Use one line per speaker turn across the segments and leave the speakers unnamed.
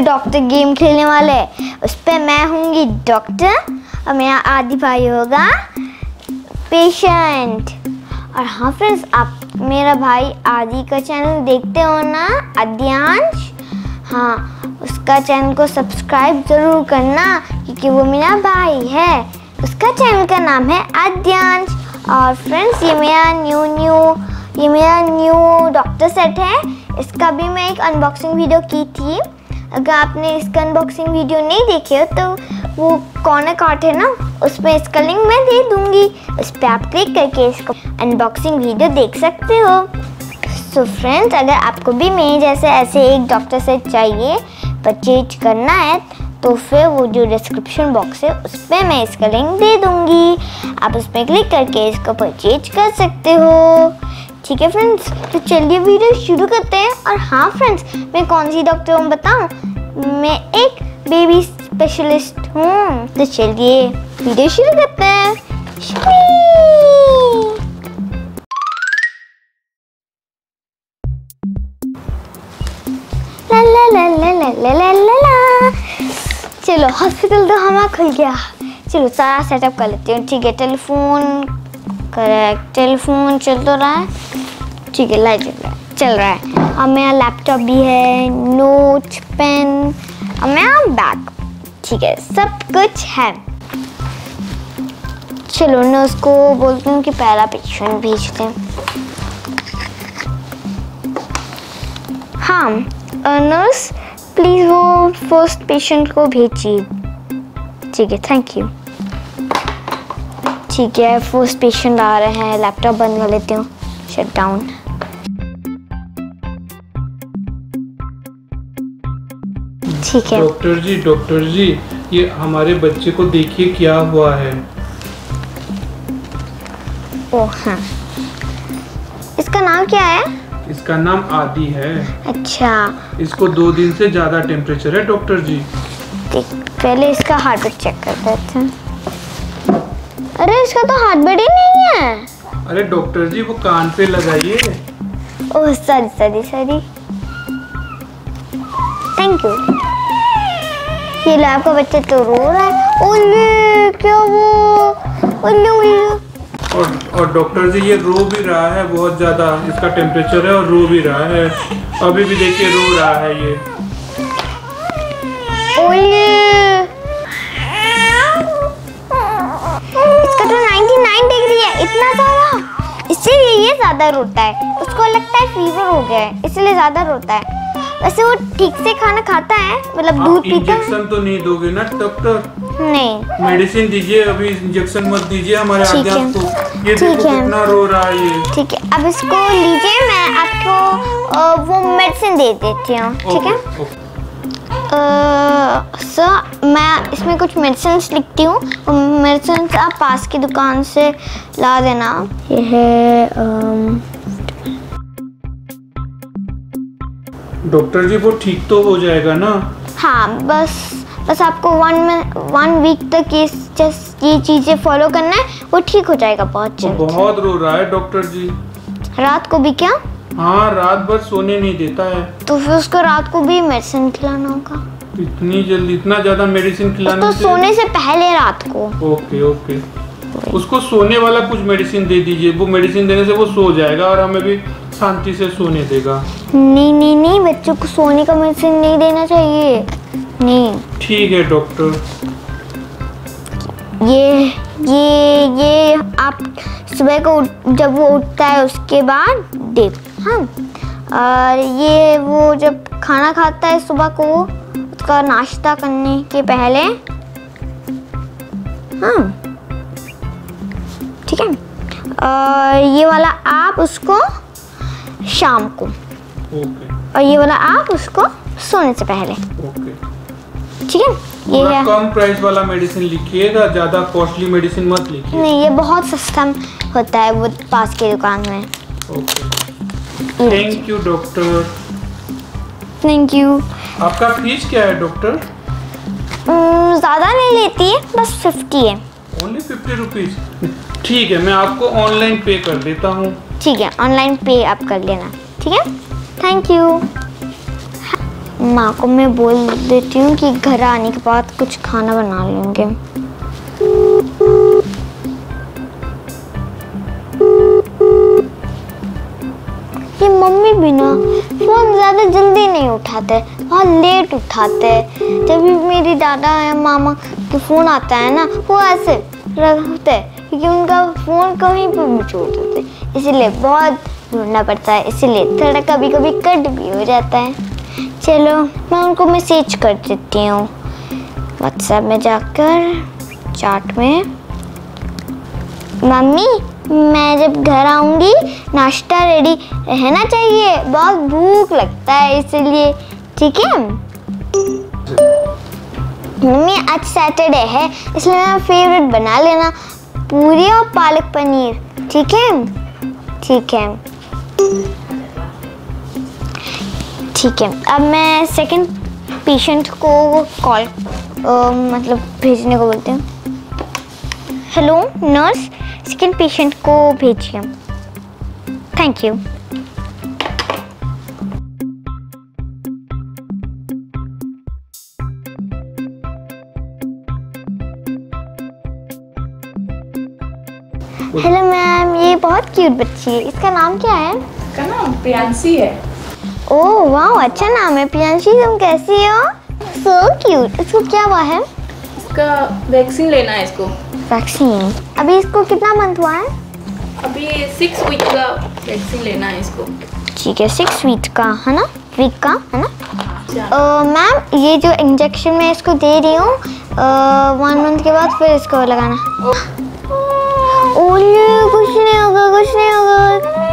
Doctor doctor game खेलने वाले उस पर मैं होंगी डॉक्टर और मेरा आदि भाई होगा पेशेंट। और हाँ फ्रेंड्स, आप मेरा भाई आदि का चैनल देखते हो ना, आद्यांश? हाँ उसका चैनल को सब्सक्राइब ज़रूर करना क्योंकि वो मेरा भाई है। उसका चैनल का नाम है आद्यांश। और फ्रेंड्स, ये मेरा न्यू न्यू, ये मेरा न्यू डॉक्टर सेट है। इसका भी मैं एक अनबॉक्सिंग वीडियो की थी। अगर आपने इसका अनबॉक्सिंग वीडियो नहीं देखे हो तो वो कॉर्नर कार्ट है ना, उसमें इसका लिंक मैं दे दूँगी। उस पर आप क्लिक करके इसको अनबॉक्सिंग वीडियो देख सकते हो। सो so फ्रेंड्स अगर आपको भी मेरे जैसे ऐसे एक डॉक्टर सेट चाहिए परचेज करना है तो फिर वो जो डिस्क्रिप्शन बॉक्स है, उस पर मैं इसका लिंक दे दूँगी। आप उस पर क्लिक करके इसको परचेज कर सकते हो। ठीक है फ्रेंड्स तो चलिए वीडियो शुरू करते हैं। और हाँ फ्रेंड्स मैं कौन सी डॉक्टर हूँ बताऊँ? मैं एक बेबी स्पेशलिस्ट हूँ। तो चलिए वीडियो शुरू करते हैं। चलो हॉस्पिटल तो हमारा खुल गया। चलो, सारा सेटअप कर लेती हूँ। ठीक है टेलीफोन करेक्ट टेलीफोन चल तो रहा है। ठीक है लाइट जल रहा है। चल रहा है। अब मेरा लैपटॉप भी है नोट पेन और मेरा बैग ठीक है, सब कुछ है। चलो मैं उसको बोलती हूँ कि पहला पेशेंट भेज दें। हाँ नर्स प्लीज़ वो फ़र्स्ट पेशेंट को भेजिए। ठीक है थैंक यू ठीक है फ़र्स्ट पेशेंट आ रहे हैं लैपटॉप बंद कर लेती हूँ। शट डाउन ठीक है।
डॉक्टर जी डॉक्टर जी ये हमारे बच्चे को देखिए क्या हुआ है।
ओ हाँ। इसका नाम क्या है?
इसका नाम आदि है।
अच्छा।
इसको दो दिन से ज़्यादा टेम्परेचर है डॉक्टर जी।
पहले इसका हार्ट बीट चेक कर देते हैं। अरे इसका तो हार्ट बीट ही नहीं है।
अरे डॉक्टर जी वो कान पे लगाइए।
ओह sorry sorry sorry thank you ये लो आपका बच्चा तो रो रहा है। ओले क्या वो? ओले ओले
और और डॉक्टर जी ये रो भी रहा है बहुत ज़्यादा। इसका टेम्परेचर है और रो भी रहा है। अभी भी देखिए रो रहा है ये।
इसका तो 99 डिग्री है इतना ज़्यादा इसीलिए ये ज़्यादा रोता है। उसको लगता है फीवर हो गया है इसलिए ज़्यादा रोता है। वैसे वो ठीक से खाना खाता है मतलब दूध
आप
पीता है।
इंजेक्शन तो नहीं दोगे ना डॉक्टर
नहीं।
मेडिसिन दीजिए अभी इंजेक्शन मत दीजिए हमारे
ठीक है।
ये
ठीक है।
कितना रो रहा है ये।
ठीक है अब इसको लीजिए मैं आपको वो मेडिसिन दे देती हूँ ठीक है। सर मैं इसमें कुछ मेडिसिन लिखती हूँ। मेडिसिन आप पास की दुकान से ला देना। ये है
डॉक्टर जी वो ठीक तो हो जाएगा ना?
हाँ बस बस आपको वन में वन वीक तक ये जस्ट ये चीज़ें फॉलो करना है वो ठीक हो जाएगा बहुत जल्द।
बहुत रो रहा है डॉक्टर जी।
रात को भी क्या?
हाँ रात भर सोने नहीं देता है।
तो फिर उसको रात को भी मेडिसिन खिलाना होगा।
इतनी जल्दी इतना ज़्यादा मेडिसिन खिलाने
उसको सोने से पहले रात को।
Okay okay. उसको सोने वाला कुछ मेडिसिन दे दीजिए। वो मेडिसिन देने से वो सो जाएगा और हमें भी शांति से सोने देगा।
नहीं नहीं नहीं बच्चों को सोने का मेडिसिन नहीं देना चाहिए। नहीं।
ठीक है डॉक्टर
ये ये ये आप सुबह को उठ- जब वो उठता है उसके बाद दे हाँ। और ये वो जब खाना खाता है सुबह को उसका नाश्ता करने के पहले हाँ। ठीक है और ये वाला आप उसको शाम को। और ये वाला आप उसको सोने से पहले। ठीक है? ये है।
कम प्राइस वाला मेडिसिन लिखिएगा ज़्यादा कॉस्टली मेडिसिन मत लिखिए
नहीं ये बहुत सस्ता होता है वो पास की दुकान में।
Thank you doctor
thank you
आपका फ़ीस क्या है डॉक्टर
ज़्यादा नहीं लेती है बस फिफ्टी है।
ओनली फिफ्टी रुपीज़ ठीक है मैं आपको ऑनलाइन पे कर देता हूँ।
ठीक है ऑनलाइन पे आप कर लेना। ठीक है? थैंक यू माँ को मैं बोल देती हूँ कि घर आने के बाद कुछ खाना बना लेंगे। ये मम्मी भी ना फ़ोन ज़्यादा जल्दी नहीं उठाते। बहुत लेट उठाते हैं। जब भी मेरी दादा या मामा के फ़ोन आता है ना वो ऐसे रखते हैं, क्योंकि उनका फ़ोन कहीं पर भी छोड़ देते इसीलिए बहुत ढूंढना पड़ता है इसीलिए थोड़ा कभी कभी कट भी हो जाता है। चलो मैं उनको मैसेज कर देती हूँ। व्हाट्सएप में जाकर चैट में। मम्मी मैं जब घर आऊँगी नाश्ता रेडी रहना चाहिए। बहुत भूख लगता है इसलिए ठीक है? मम्मी, आज सैटरडे है, इसलिए मेरा फेवरेट बना लेना। पूरी और पालक पनीर, ठीक है? ठीक है। ठीक है। अब मैं सेकंड पेशेंट को कॉल मतलब भेजने को बोलती हूँ। हेलो नर्स सेकंड पेशेंट को भेजिए। थैंक यू हेलो मैम ये बहुत क्यूट बच्ची है। इसका नाम क्या है?
इसका नाम प्रियांशी है।
ओह वाह अच्छा नाम है। प्रियांशी तुम कैसी हो? सो so क्यूट इसको क्या हुआ है?
इसका वैक्सीन लेना है इसको।
वैक्सीन अभी इसको कितना मंथ हुआ है?
अभी सिक्स वीक का वैक्सीन लेना है इसको।
ठीक है सिक्स वीक का है ना? वीक का है ना?
अच्छा।
मैम ये जो इंजेक्शन मैं इसको दे रही हूँ वन मंथ के बाद फिर इसको लगाना। ओले कुछ नहीं होगा कुछ नहीं होगा।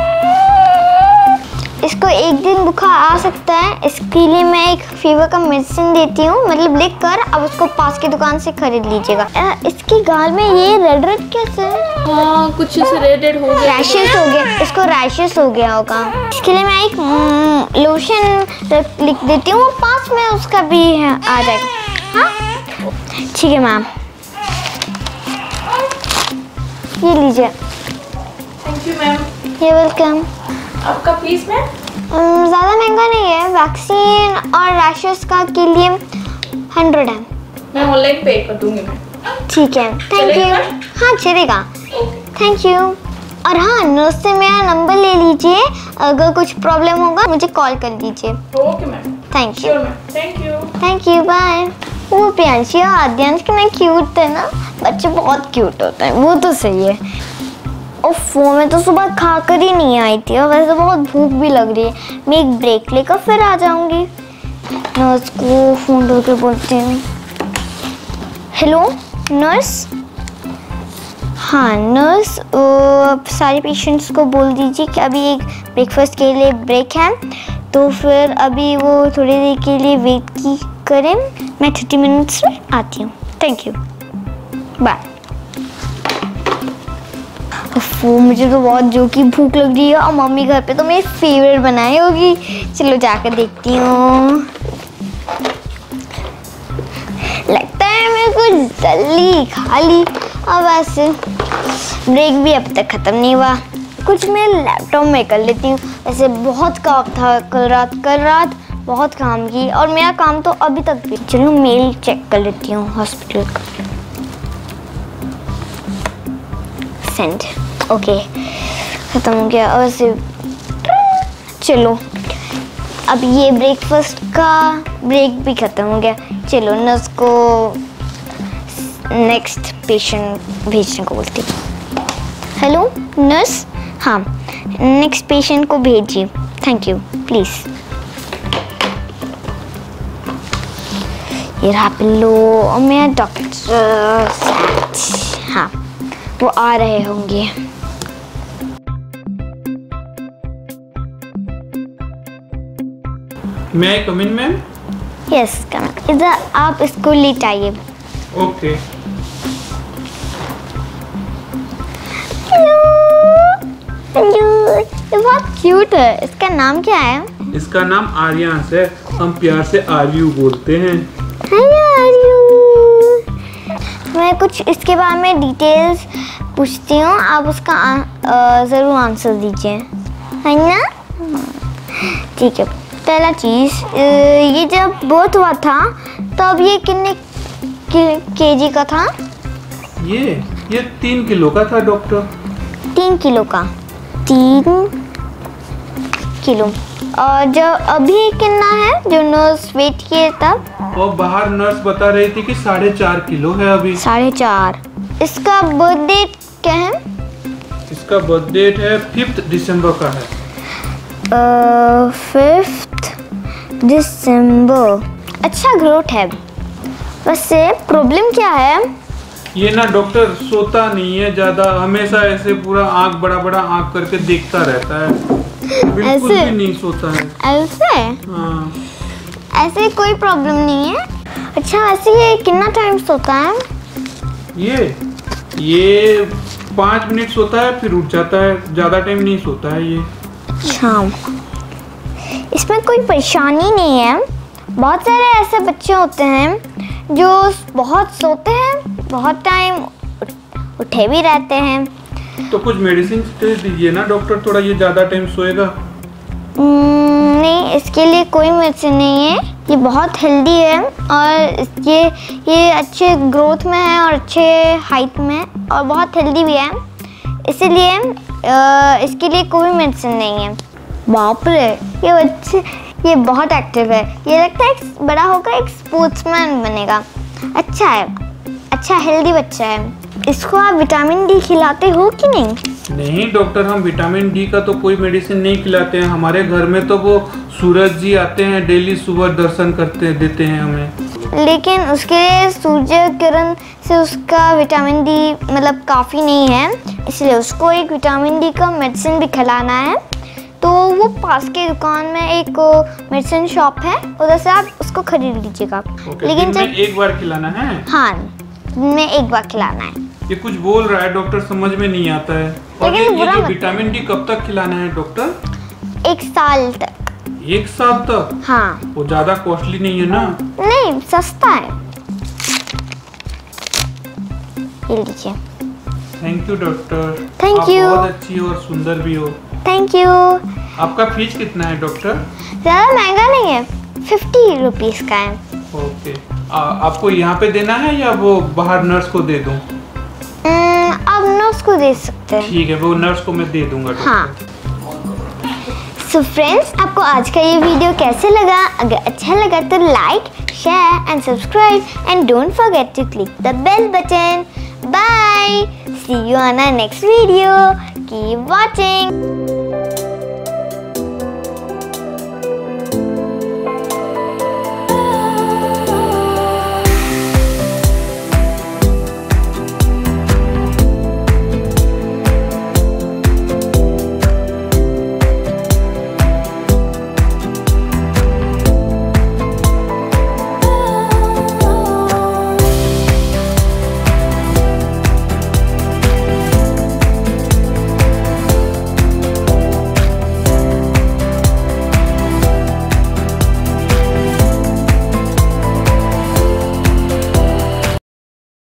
इसको एक दिन बुखार आ सकता है। इसके लिए मैं एक फीवर का मेडिसिन देती हूँ। मतलब लिख कर अब उसको पास की दुकान से खरीद लीजिएगा। इसके गाल में ये रेड रेड कैसे है?
हाँ कुछ रेड रेड हो गया।
रैशेस हो गया इसको रैशेस हो गया होगा। इसके लिए मैं एक लोशन लिख देती हूँ। पास में उसका भी आ जाएगा। हाँ? ठीक है मैम ये लीजिए।
थैंक यू मैम
ये वेलकम
आपका फ़ीस मैम
ज़्यादा महँगा नहीं है। वैक्सीन और रैशेस का के लिए हंड्रेड है।
मैं ऑनलाइन पे कर दूँगी मैं।
ठीक है। थैंक यू हाँ चलेगा। थैंक यू और हाँ नर्स से मेरा नंबर ले लीजिए। अगर कुछ प्रॉब्लम होगा मुझे कॉल कर दीजिए।
Okay ma'am
thank you
thank you
thank you bye वो प्रियांशी और आद्यांश कितने क्यूट थे ना। बच्चे बहुत क्यूट होते हैं। वो तो सही है। और फ़ोन में तो सुबह खा कर ही नहीं आई थी और वैसे बहुत भूख भी लग रही है। मैं एक ब्रेक लेकर फिर आ जाऊँगी। नर्स को फ़ोन करके बोलती हूँ। हेलो नर्स हाँ नर्स सारे पेशेंट्स को बोल दीजिए कि अभी एक ब्रेकफास्ट के लिए ब्रेक है। तो फिर अभी वो थोड़ी देर के लिए वेट की करें। मैं थर्टी मिनट्स में आती हूँ। थैंक यू बाय वो मुझे तो बहुत जो की भूख लग रही है। और मम्मी घर पे तो मेरी फेवरेट बनाई होगी। चलो जाकर देखती हूँ। लगता है मैं कुछ जल्दी खा ली और वैसे ब्रेक भी अब तक ख़त्म नहीं हुआ। कुछ मैं लैपटॉप में कर लेती हूँ। ऐसे बहुत काम था, कल रात कल रात बहुत काम की और मेरा काम तो अभी तक भी। चलो मेल चेक कर लेती हूँ हॉस्पिटल का। सेंड ओके ख़त्म हो गया। और से चलो, अब ये ब्रेकफास्ट का ब्रेक भी ख़त्म हो गया। चलो नर्स को नेक्स्ट पेशेंट भेजने को बोलती हेलो नर्स हाँ नेक्स्ट पेशेंट को भेजिए। थैंक यू प्लीज़ ये रहा पिल्लो और मेरा डॉक्टर हाँ वो आ रहे होंगे।
मैं कम इन मैम
यस कम इधर आप इसको लेटाइए
ओके
ये बहुत क्यूट है। इसका नाम क्या है?
इसका नाम आर्यांश है हम प्यार से आर्यू बोलते हैं।
आर्यू। मैं कुछ इसके बारे में डिटेल्स पूछती हूँ। आप उसका आ- ज़रूर आंसर दीजिए। है ना? ठीक है। पहला चीज़ ये जब बहुत हुआ था तब ये कितने के जी का था?
ये ये तीन किलो का था डॉक्टर
तीन किलो का। तीन किलो और जो अभी कितना है जो नर्स वेट किए तब?
और बाहर नर्स बता रही थी कि साढ़े चार किलो है अभी।
साढ़े चार। इसका बर्थडे क्या है?
इसका बर्थ डेट है फिफ्थ दिसंबर का है।
फिफ्थ दिसंबर अच्छा ग्रोथ है। वैसे प्रॉब्लम क्या है?
ये ना डॉक्टर सोता नहीं है ज़्यादा हमेशा ऐसे पूरा आँख बड़ा बड़ा आँख करके देखता रहता है।
ऐसे?
नहीं सोता है।
ऐसे?
हाँ।
ऐसे कोई प्रॉब्लम नहीं है। अच्छा वैसे ये कितना टाइम सोता है?
ये ये पाँच मिनट सोता है फिर उठ जाता है। ज़्यादा टाइम नहीं सोता है ये।
अच्छा। इसमें कोई परेशानी नहीं है। बहुत सारे ऐसे बच्चे होते हैं जो बहुत सोते हैं बहुत टाइम उठे भी रहते हैं।
तो कुछ मेडिसिन दे दीजिए ना डॉक्टर थोड़ा ये ज़्यादा टाइम सोएगा।
हम्म, नहीं इसके लिए कोई मेडिसिन नहीं है। ये बहुत हेल्दी है और इस- ये ये अच्छे ग्रोथ में है और अच्छे हाइट में और बहुत हेल्दी भी है। इसीलिए इसके लिए कोई मेडिसिन नहीं है। बाप रे ये बच्चे ये बहुत एक्टिव है। ये लगता है बड़ा होकर एक स्पोर्ट्समैन बनेगा। अच्छा है अच्छा हेल्दी बच्चा है। इसको आप विटामिन डी खिलाते हो कि नहीं?
नहीं डॉक्टर हम विटामिन डी का तो कोई मेडिसिन नहीं खिलाते हैं। हमारे घर में तो वो सूरज जी आते हैं डेली सुबह दर्शन करते देते हैं हमें।
लेकिन उसके लिए सूर्य किरण से उसका विटामिन डी मतलब काफ़ी नहीं है। इसलिए उसको एक विटामिन डी का मेडिसिन भी खिलाना है। तो वो पास के दुकान में एक मेडिसिन शॉप है। उधर से आप उसको खरीद लीजिएगा। लेकिन जब
एक बार खिलाना है?
हाँ में एक बार खिलाना है।
ये कुछ बोल रहा है डॉक्टर समझ में नहीं आता है। और ये, ये जो विटामिन डी कब तक खिलाना है डॉक्टर
एक साल तक।
एक साल तक?
हाँ।
वो ज़्यादा कॉस्टली नहीं है ना?
नहीं सस्ता है। ये लीजिए।
Thank you doctor thank
you
बहुत अच्छी और सुंदर भी हो।
थैंक यू
आपका फ़ीस कितना है डॉक्टर
ज़्यादा महँगा नहीं है। फिफ्टी रुपीज़ का है।
ओके आ, आपको यहाँ पे देना है या वो बाहर नर्स को दे दूँ?
नर्स को दे सकते हैं।
ठीक है वो नर्स को मैं दे दूँगा
हाँ? सो फ्रेंड्स आपको आज का ये वीडियो कैसे लगा? अगर अच्छा लगा तो like share and subscribe and don't forget to click the bell button bye see you on our next video keep watching